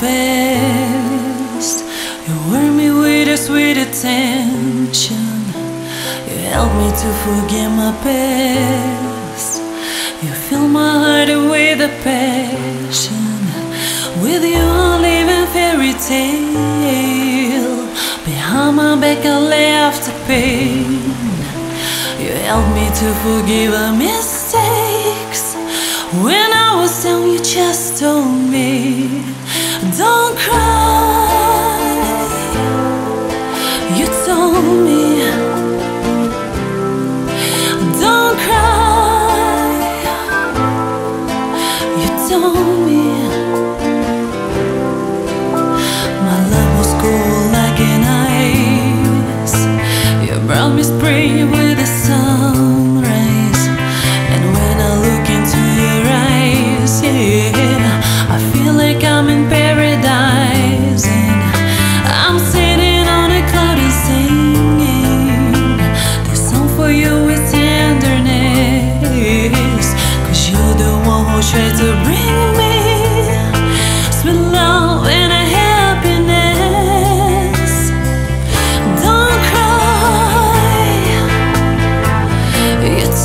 fast. You warm me with a sweet attention. You help me to forget my past. You fill my heart with a passion. With you, I live in fairy tale. Behind my back, I left the pain. You helped me to forgive my mistakes. When I was down, you just told me. 정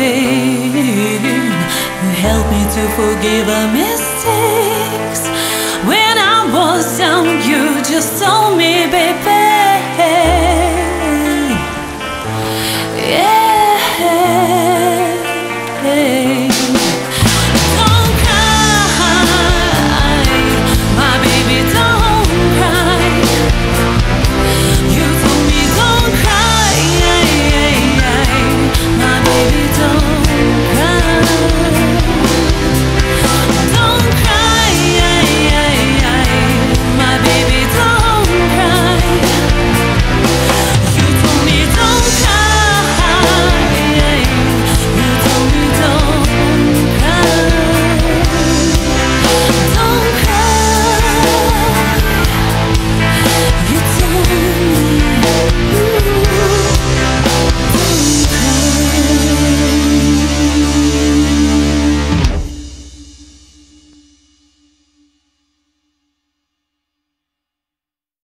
pain. You helped me to forgive our mistakes. When I was young, you just told me, baby.